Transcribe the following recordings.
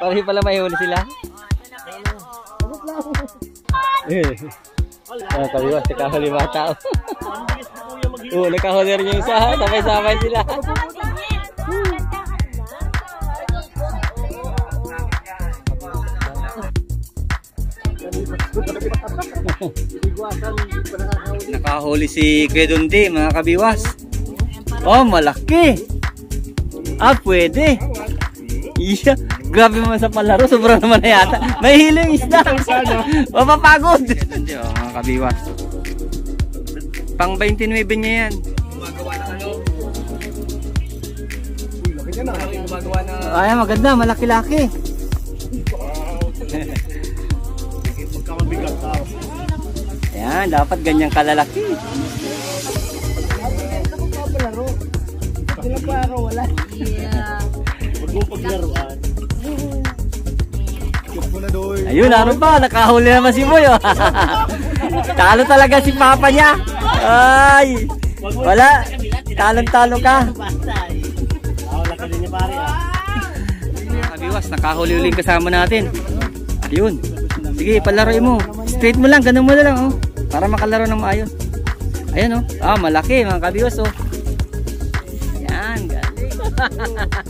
Pari pala may huli sila. Eh. Ah, kabiwas, nakahuli mga tao. Oo, nakahuli rin yung isa. Sabay-sabay sila. Nakahuli si Credundi, mga kabiwas. Oh, malaki. Ah, pwede. Iya, grabe naman sa palaro. Sobrang naman na yata. May hilo yung isda. Mapapagod. Hindi, oh, mga kabiwas. Pang 29 niya yan. Ay, maganda. Malaki-laki. Ayan, dapat ganyang kalalaki. Ayun, naroon pa. Nakahuli naman si Boy. Oh. Talo talaga si Papa niya. Ay, wala. Talong-talo ka. Kabiwas, nakahuli uling kasama natin. Ayun. Sige, palaroin mo. Straight mo lang, ganun mo na lang. Oh. Para makalaro ng maayos. Ayan oh. Ah, malaki mga kabiwas oh. Yan, galing.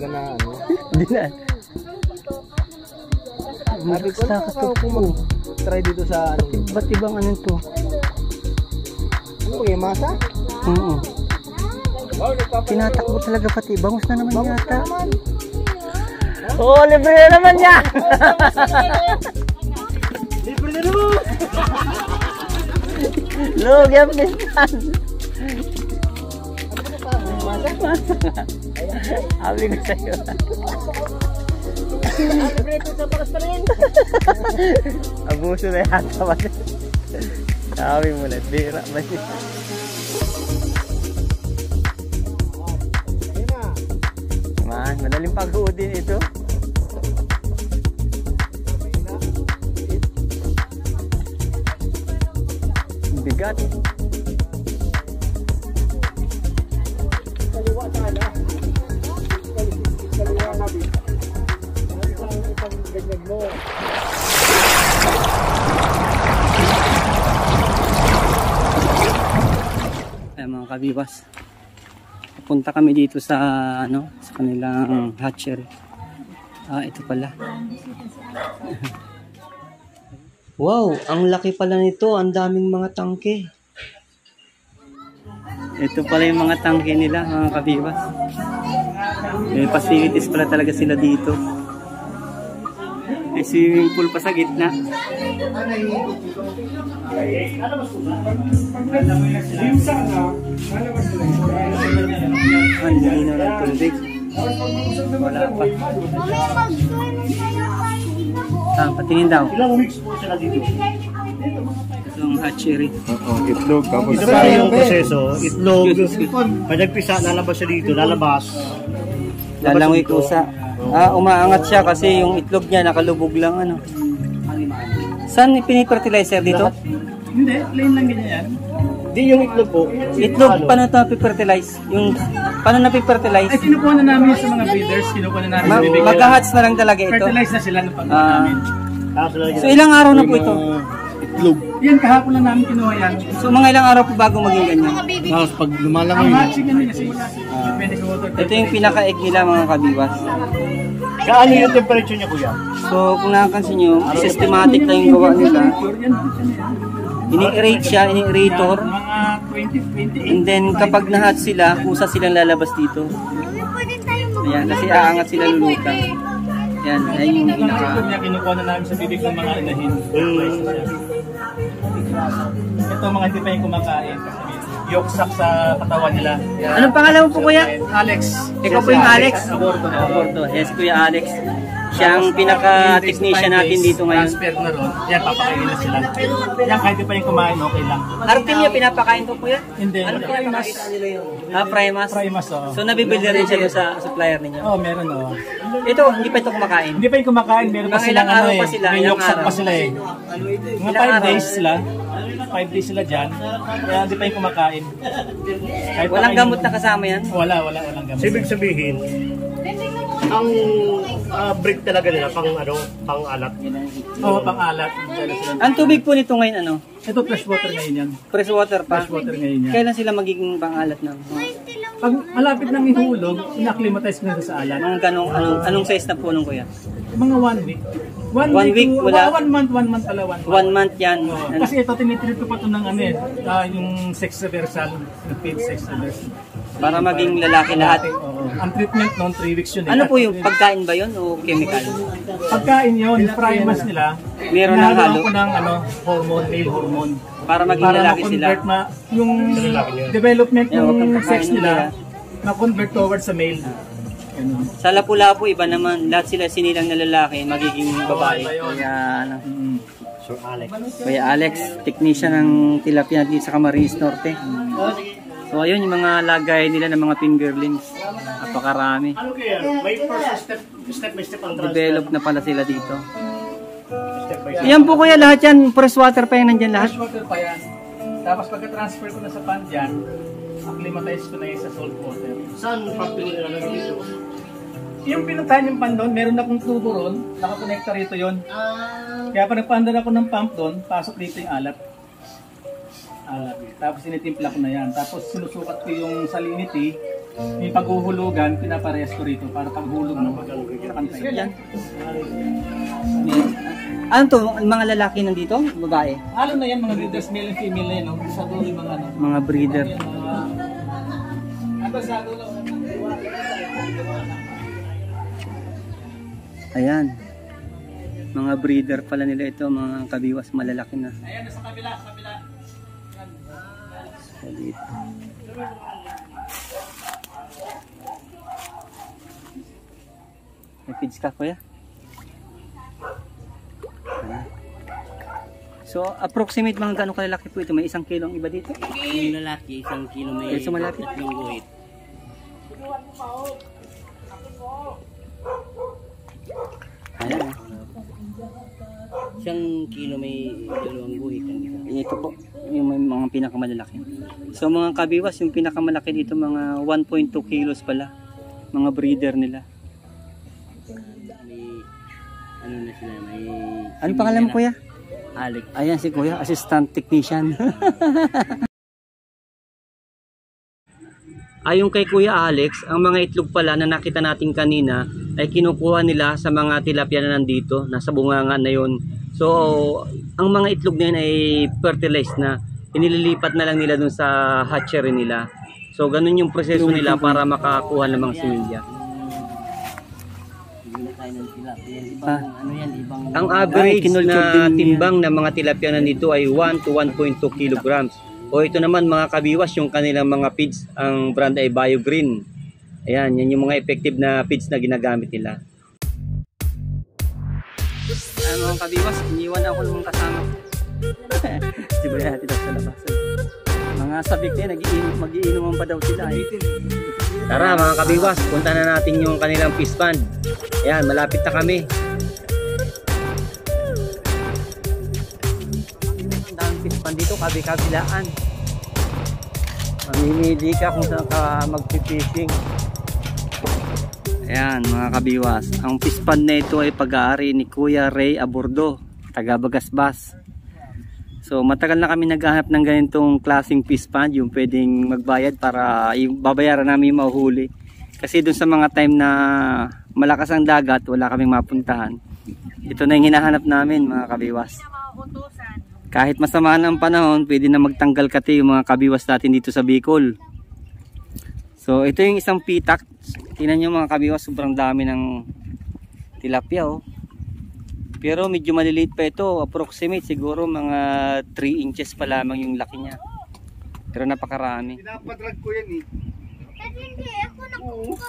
umaga na ano. Hindi na. Sabi ko lang ako kung try dito sa ano. Ba't ibang ano to? Ano ba yung masa? Oo. Tinatakbo talaga pati. Bangus na naman yata. Oo, oh, libre na naman niya. Libre na naman! Lug, yan pinsan. Sabi ko sa'yo. Libre ito sa paras pa rin! Abuso na yata? Sabi mo na, bira ba siya? Man, madaling pag-uod din ito. Ganyan mo. Ay mga kabibas. Punta kami dito sa ano, sa kanilang hatchery. Ah, ito pala. wow, ang laki pala nito. Ang daming mga tangke. Ito pala yung mga tangke nila, mga kabibas. May facilities pala talaga sila dito. May swimming pool pa sa gitna. Ang linaw ng tubig. Wala pa. Ah, patingin daw. Ilang weeks po sila dito? Ito ang hatchery. Oo, itlog tapos Ito pa yung proseso. Itlog. Pag nagpisa, lalabas siya dito. Lalabas. Lalangoy kusa. Ah, umaangat siya kasi yung itlog niya nakalubog lang ano. Saan pinifertilizer dito? Hindi, plain lang ganyan yan. Hindi yung itlog po. Itlog, paano ito napifertilize? Yung, paano napifertilize? Ay, kinukuha na namin sa mga breeders, kinukuha na namin Ma. Mag-hatch na lang talaga ito. Fertilize na sila ng pag Ah. namin. Lalagyan. So ilang araw na po ito? itlog. Yan, kahapon lang namin kinuha yan. So mga ilang araw po bago maging ganyan? Tapos pag lumalangoy Ang na, hatching ano kasi, depende sa water Ito yung pinaka-egg nila mga kabiwas. Kaano yung temperature niya kuya? So kung nakakansin nyo, systematic lang yung gawa nila. Yan, Ini-aerate siya, ini-aerator. mga 20, 28. And then kapag nahat sila, kusa silang lalabas dito. Ayan, kasi aangat sila lulutang. Yan, ayan yung Ito na pinaka... niya, kinukuha na namin sa bibig ng mga inahin. Na siya. Ito mga hindi pa yung kumakain yoksak sa katawan nila. Kaya- Anong pangalan mo po kuya? Alex. Ikaw po yung Alex? Aborto. Aborto. Yes, Kuya Alex. Siya ang pinaka-technician natin dito ngayon. Transfer na ron. Yan, papakainin na sila. Yan, kahit pa yung kumain, okay lang. Artemia pinapakain to kuya? Hindi. Ano Primas. Ah, Primas. Primas, oh. So nabibili rin siya sa supplier ninyo. Oh, meron, oh. Ito, hindi pa ito kumakain. Hindi pa yung kumakain, meron pa silang ilang ano eh. pa sila, May yoksak pa sila eh. Mga Ilang 5 araw? days sila. 5 days sila dyan. Kaya hindi pa yung kumakain. Kahit Walang gamot mo- na kasama yan. Wala, wala, walang gamot. Ibig sabihin, ang ah, break talaga nila pang ano, pang alat. Oo, pang-alat. Ang tubig po nito ngayon ano? Ito fresh water ngayon yan. Fresh water pa. Fresh water ngayon yan. Kailan sila magiging pangalat ng Pag malapit nang ihulog, ina-acclimatize ko na sa alat. mga ganong anong anong size na punong kuya? Mga one week. One, One week, to- wala? One month, one month pala, one month. One month yan. Ano? Kasi ito, tinitreat ko pa ito ng ano eh, ah, yung sex reversal, yung paid sex reversal. Para maging lalaki lahat. Oo. Ang treatment noon, 3 weeks yun eh. Ano po yung pagkain ba yun o chemical? Pagkain yun, primas nila, Meron ng halo? ko ng ano, hormone, male hormone. Para maging Para lalaki sila. ma-convert ma, yung development Yeah, ng sex nila, na-convert towards sa male. Ganun. Sa Lapu-Lapu, iba naman. Lahat sila sinilang na lalaki, magiging babae. yun. Kaya, ano, Mm. Kuya Alex, technician ng tilapia dito sa Camarines Norte. So, ayun yung mga lagay nila ng mga fingerlings. Napakarami. Ano kaya? May first step, step by step ang transfer. Develop na pala sila dito. Step by step. Yan po kuya, lahat yan. Fresh water pa yan nandyan lahat. Fresh water pa yan. Tapos pagka-transfer ko na sa pan dyan, acclimatize ko na yun sa salt water. Saan factory nila lang dito? Yung pinuntahan yung pan doon, meron akong tubo ron, nakakonekta rito yon. Kaya pag nagpaandar ako ng pump doon, pasok dito yung alat. Alat. Tapos sinitimpla ko na yan. Tapos sinusukat ko yung salinity, yung paghuhulugan, pinaparehas ko rito para paghulog ng pantay. Yan. Ano to? Mga lalaki nandito? Babae? Halo na yan mga breeders, male and female na yan. No? Sa dulo yung mga ano. Mga breeder. Ano sa dulo? Ayan. Mga breeder pala nila ito, mga kabiwas malalaki na. Ayan, sa kabila, sa kabila. May feeds ka kuya? So, approximate mga gano'ng kalalaki po ito? May isang kilo ang iba dito? Yung lalaki, isang kilo may so tatlong guhit. Ayan. oh. Isang kilo may dalawang guhit ang isa. Ito po, yung may mga pinakamalalaki. So mga kabiwas, yung pinakamalaki dito mga 1.2 kilos pala. Mga breeder nila. May ano na sila, may... Ano pangalan mo kuya? Alex. Ayan si kuya, assistant technician. Ayon kay Kuya Alex, ang mga itlog pala na nakita natin kanina ay kinukuha nila sa mga tilapia na nandito, nasa bunganga na yon. So, ang mga itlog na yun ay fertilized na. Inililipat na lang nila dun sa hatchery nila. So, ganun yung proseso nila para makakuha ng mga similya. Yan, Ah. ano yan, ibang... Ang average na timbang ng mga tilapia na nito ay 1 to 1.2 kilograms. O ito naman mga kabiwas, yung kanilang mga feeds, ang brand ay BioGreen. Ayan, yan yung mga effective na feeds na ginagamit nila. Mga kabiwas, iniwan ako ng kasama. Di ba yan, natin sa labas. Mga sabik na nag-iinom, mag-iinuman pa daw sila. Eh. Tara mga kabiwas, punta na natin yung kanilang fish pond. Ayan, malapit na kami. Ang daming fish pond dito, kabi-kabilaan. Mamimili ka kung saan ka magpipishing. Ayan mga kabiwas, ang fish pond na ito ay pag-aari ni Kuya Ray Abordo, taga Bagasbas. So matagal na kami naghahanap ng ganitong klaseng fish pond, yung pwedeng magbayad para babayaran namin yung mahuhuli. Kasi dun sa mga time na malakas ang dagat, wala kaming mapuntahan. Ito na yung hinahanap namin mga kabiwas. Kahit masama ng panahon, pwede na magtanggal kati yung mga kabiwas natin dito sa Bicol. So ito yung isang pitak. Tingnan nyo mga kabiwas, sobrang dami ng tilapia oh. Pero medyo maliliit pa ito. Approximate siguro mga 3 inches pa lamang yung laki niya. Pero napakarami. Pinapadrag ko yan eh. Hindi, ako nakuha.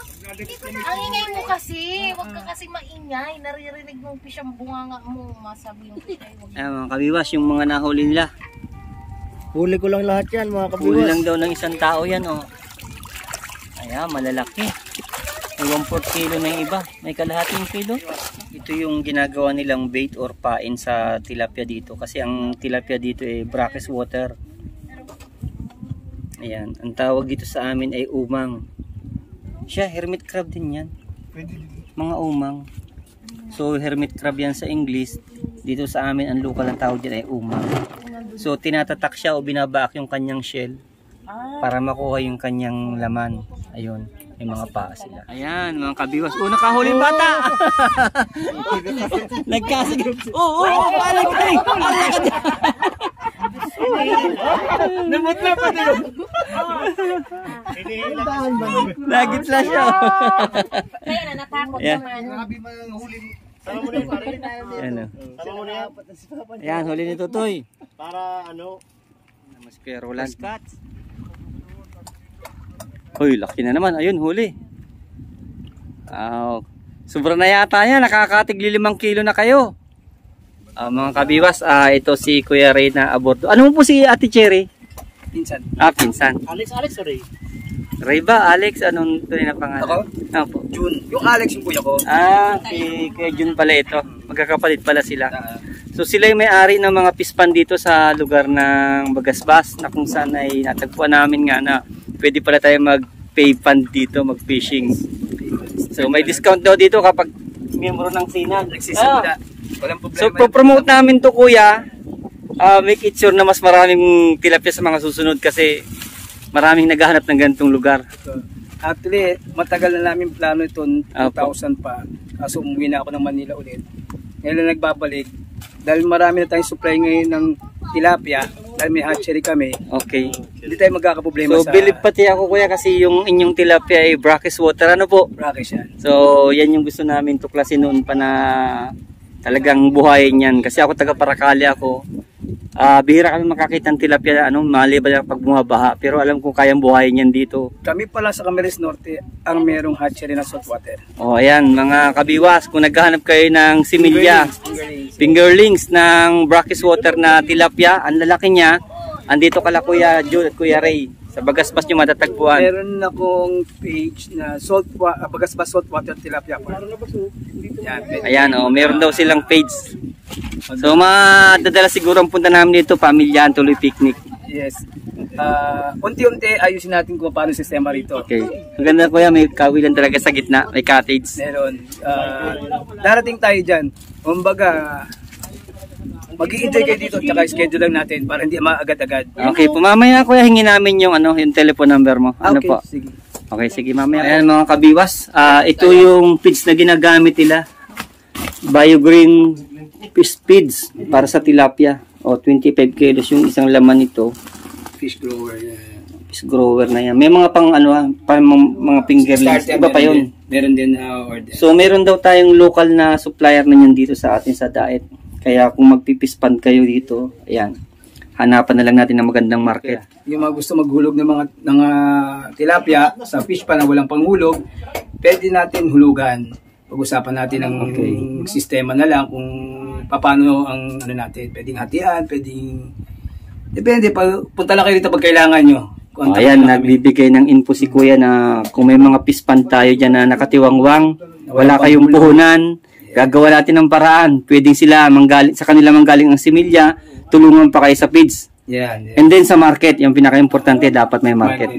Ang ingay mo kasi. Huwag ka kasi maingay. Naririnig mong pisyang bunganga mo. Masabi yung pisay. Huwag Ayan mga kabiwas, yung mga nahuli nila. Huli ko lang lahat yan mga Huli lang daw ng isang tao yan oh. Ayan, malalaki. May 1 kilo na yung iba. May kalahating kilo. Ito yung ginagawa nilang bait or pain sa tilapia dito. Kasi ang tilapia dito ay brackish water. Ayan. Ang tawag dito sa amin ay umang. Siya, hermit crab din yan. Mga umang. So, hermit crab yan sa English. Dito sa amin, ang local ang tawag dyan ay umang. So, tinatatak siya o binabaak yung kanyang shell para makuha yung kanyang laman. Ayun, may mga paa sila. Ayan, mga kabiwas. Oh, nakahuli yung bata! Nagkasig. Oo, oh, oh, palag ka rin! Palag ka dyan! Namutla pa din. Nagitla siya. Kaya na natakot naman. Sama mo na yung pare. Ayan, oh. Sama mo na yan. Ayan, huli ni Tutoy. Para ano, Mas perolan. Hoy, laki na naman. Ayun, huli. Wow. Sobra na yata yan. Nakakatigli limang kilo na kayo. Ah, mga kabiwas, ah, ito si Kuya Ray na aborto. Ano mo po si Ate Cherry? Pinsan. Ah, pinsan. Alex, Alex, sorry. Ray ba? Alex? Anong tunay na pangalan? Ako? Ako po. June. Yung Alex yung kuya ko. Ah, si Kuya Jun pala ito. Magkakapalit pala sila. So sila yung may-ari ng mga pispan dito sa lugar ng Bagasbas na kung saan ay natagpuan namin nga na pwede pala tayo mag-pay fund dito, mag-fishing. So may discount daw dito kapag miyembro ng Sinag. Nagsisimula. Ah. Walang problema. So pro-promote namin to kuya. Ah, make it sure na mas maraming tilapia sa mga susunod kasi maraming naghahanap ng ganitong lugar. Actually, matagal na namin plano ito, Apo. 2000 pa. Kaso umuwi na ako ng Manila ulit. Ngayon na nagbabalik. Dahil marami na tayong supply ngayon ng tilapia, dahil may hatchery kami, Okay. hindi tayo magkakaproblema So sa bilib pati ako kuya kasi yung inyong tilapia ay brackish water. Ano po? brackets yan. So, yan yung gusto namin tuklasin noon pa na talagang buhayin yan. Kasi ako taga Paracali ako. Ah, bihira kami makakita ng tilapia ano, maliban na pag bumabaha. Pero alam ko kayang buhayin yan dito. Kami pala sa Camarines Norte ang merong hatchery na saltwater. O, ayan, mga kabiwas, kung naghahanap kayo ng similya, fingerlings ng brackish water na tilapia, ang lalaki niya, andito kala Kuya Jun at Kuya Ray. Sa Bagaspas nyo matatagpuan. Meron akong page na salt wa- uh, Bagasbas saltwater tilapia farm. Yan. Ayan, oh, meron daw silang page. So, madadala siguro ang punta namin dito, pamilya, tuloy picnic. Yes. Ah, unti-unti ayusin natin kung paano sistema rito. Okay. Ang ganda kuya, may kawilan talaga sa gitna, may cottage. Meron. Ah, darating tayo dyan. Kumbaga, mag-i-enjoy kayo dito tsaka schedule lang natin para hindi maagad-agad. Okay, po mamaya kuya, hingi namin yung ano, yung telephone number mo. Ano okay, po? sige. Okay, sige mamaya. Ayan mga kabiwas, ah, ito yung feeds na ginagamit nila. Biogreen fish feeds para sa tilapia. O 25 kilos yung isang laman nito. Fish grower. Yeah. Fish grower na yan. May mga pang ano, ah, pa, mga, fingerlings. Iba pa din- Meron din uh, order. So meron daw tayong local na supplier na yan dito sa atin sa diet. Kaya kung magpipispan kayo dito, ayan, hanapan na lang natin ng magandang market. yung mga gusto maghulog ng mga ng ah, tilapia sa fish pa na walang panghulog, pwede natin hulugan. Pag-usapan natin ng Okay. sistema na lang kung paano ang ano natin, pwedeng hatian, pwedeng depende pag punta lang kayo dito pag kailangan nyo. O, Contact ayan, kami. nagbibigay ng info si Kuya na kung may mga pispan tayo dyan na nakatiwangwang, wala kayong puhunan, gagawa natin ng paraan. Pwedeng sila manggaling, sa kanila manggaling ang similya, tulungan pa kayo sa feeds. Yan. yan. And then sa market, yung pinaka-importante, dapat may market.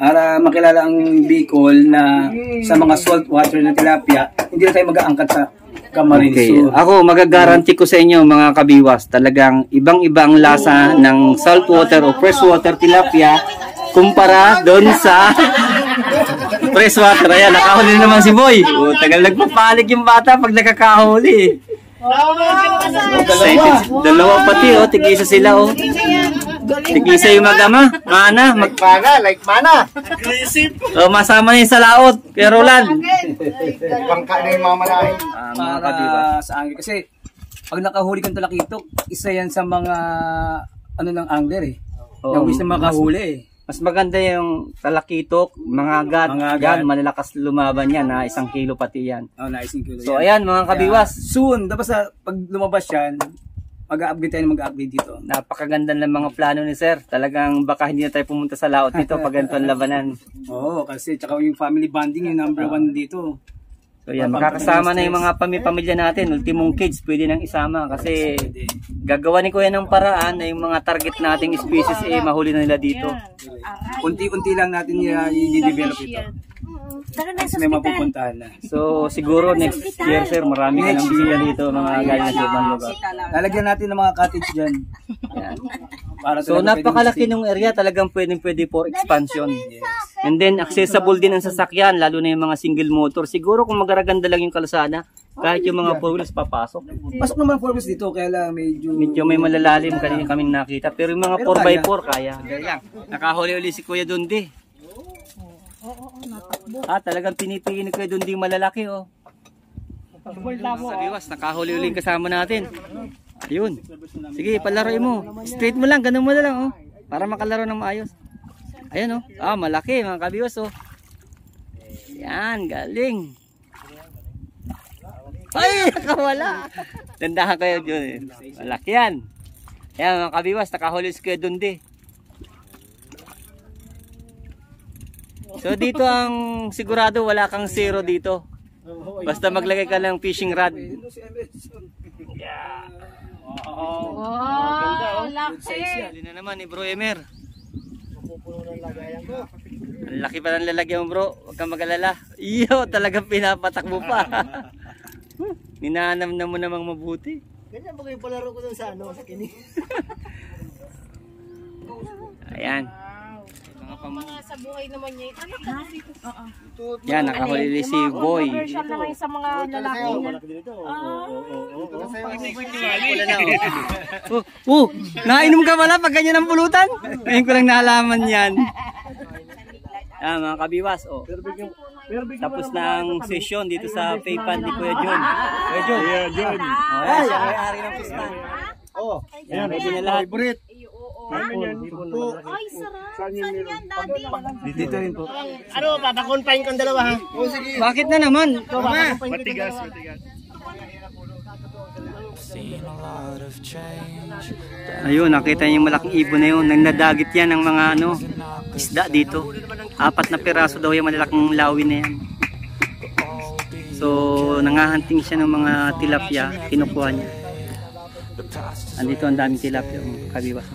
Para makilala ang Bicol na sa mga salt water na tilapia, hindi na tayo mag-aangkat sa Camarines Okay. Sur. Ako, magagaranti ko sa inyo mga kabiwas, talagang ibang-iba ang lasa ng saltwater o freshwater tilapia kumpara doon sa freshwater. Ayan, nakahuli na naman si Boy. O, tagal nagpapalig yung bata pag nakakahuli. Excited. Dalawa pati, oh. Tigisa sila, oh. Tigisa yung mag-ama. Mana, mag Mana, like mana. oh, masama na yung sa laot. Kuya Roland. Bangka na yung mga malaking. Ah, mga para sa angin. Kasi pag nakahuli kang talakitok, isa yan sa mga ano ng angler eh. Oo, na wish na makahuli eh. Mas maganda yung talakitok, mga agat, Mga agat. yan, malalakas lumaban yan, na isang kilo pati yan. Oh, naising ko So ayan mga kabiwas, Kaya, soon, dapat sa pag lumabas yan, mag-upgrade tayo mag-upgrade dito. napakaganda ng mga plano ni Sir. Talagang baka hindi na tayo pumunta sa laot nito pag ganito ang labanan. Oo, kasi tsaka yung family bonding yung number one dito. So yan, makakasama na yung mga pami-pamilya natin. Ultimong kids, pwede nang isama kasi gagawa ni Kuya ng paraan na yung mga target nating species eh mahuli na nila dito. Unti-unti lang natin i-develop ito. Tara na Kasi may mapupuntahan na. So siguro next year sir, marami ka nang bisita dito mga galing na sa ibang lugar. Lalagyan natin ng mga cottage dyan. Para So napakalaki ng area, talagang pwedeng pwede for expansion. And then accessible din ang sasakyan, lalo na yung mga single motor. Siguro kung magaraganda lang yung kalsada, kahit yung mga four wheels papasok. Pasok naman four wheels dito, kaya lang medyo... Medyo may malalalim kanina kaming nakita. Pero yung mga Pero 4x4 kaya. Nakahuli uli si Kuya Dundi. Ah, talagang pinipili ni Kuya Dundi malalaki oh. Sa biwas, nakahuli uli yung kasama natin. Ayun. Sige, palaroin mo. Straight mo lang, ganun mo na lang oh. Para makalaro ng maayos. Ayan oh. Ah, malaki mga kabiwas oh. Yan, galing. Ay, nakawala. Dandahan kayo dyan eh. Malaki yan. Ayan mga kabiwas, nakahuli si Kuya Dundi. So dito ang sigurado wala kang zero dito. Basta maglagay ka ng fishing rod. Wow, laki. Hali na naman ni Bro Emer. Ang laki pa ng lalagyan mo bro. Huwag kang mag-alala. Iyo, talagang pinapatakbo pa. Ninanam na mo namang mabuti. Ganyan ba kayo palaro ko dun sa ano, sa kini? Ayan. Mga pam- Mga sa buhay naman niya. Ano ka? Oo. Yan, nakahuli si Boy. Version na lang sa mga lalaki na oh. oh. Nainom ka pala pag ganyan ang pulutan? Ngayon ko lang naalaman yan. Ah, mga kabiwas, oh. Tapos na ang session dito sa Paypan ni Kuya John. Kuya John. Kuya John. Oh, yan, siya may-ari ng pispan. Oh, Yan, ready na lahat. favorite. Ay, sarap. Saan yan, daddy? Dito rin po. Ano, papakonfine kang dalawa ha? Bakit na naman? Matigas, matigas. Ayun, nakita niyo yung malaking ibon na yun. Nagdadagit yan ng mga ano, isda dito. Apat na piraso daw yung malalaking lawi na yan. So, nangahunting siya ng mga tilapia. Kinukuha niya. Andito ang daming tilapia. Yung kabiwas.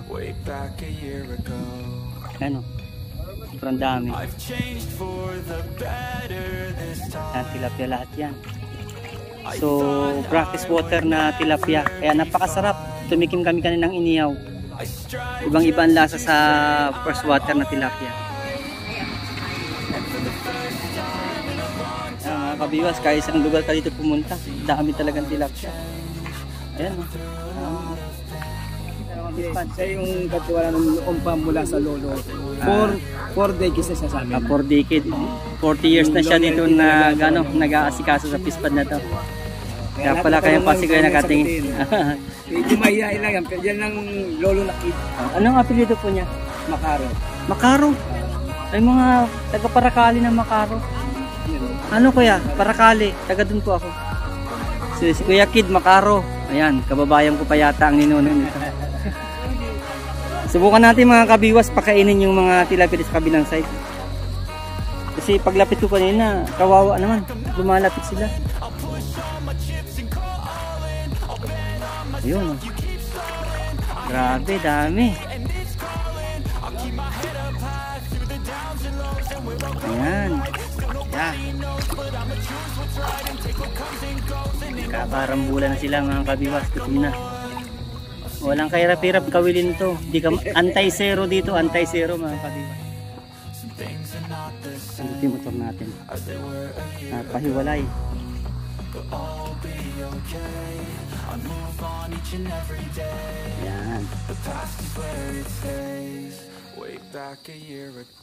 Ano? Sobrang dami. Yan, tilapia lahat yan. So, practice water na tilapia. Kaya napakasarap. Tumikim kami kaninang iniyaw. Ibang-iba ang lasa sa first water na tilapia. Ayan, mga kabiwas, kahit isang lugar ka dito pumunta, dami talagang tilapia. Ayan. Siya yung katiwala ng noong pa mula sa lolo. Four, four decades na siya sa Ah, amin. for decade. 40 years na siya dito na gano, nag-aasikaso sa pispad na to. Kaya pala kayong pasig kayo nakatingin. Medyo mahihain lang yan. Yan ang lolo na kid. Anong apelyido po niya? Makaro. Makaro. Ay mga taga Parakali ng Makaro. Ano kuya? Parakali. Taga dun po ako. Si, si Kuya Kid Makaro. Ayan, kababayan ko pa yata ang ninuno nito. Subukan natin mga kabiwas pakainin yung mga tilapia sa kabilang side. Kasi paglapit ko kanina, kawawa naman. Lumalapit sila. Ayun. Grabe, dami. Ayan. Kakarambulan na sila mga kabiwas. Gutom na. Walang kahirap-hirap kawilin to. Di ka, anti-zero dito, anti-zero mga kabiwas. Ano yung motor natin? Napahiwalay. Yan. Way back a year ago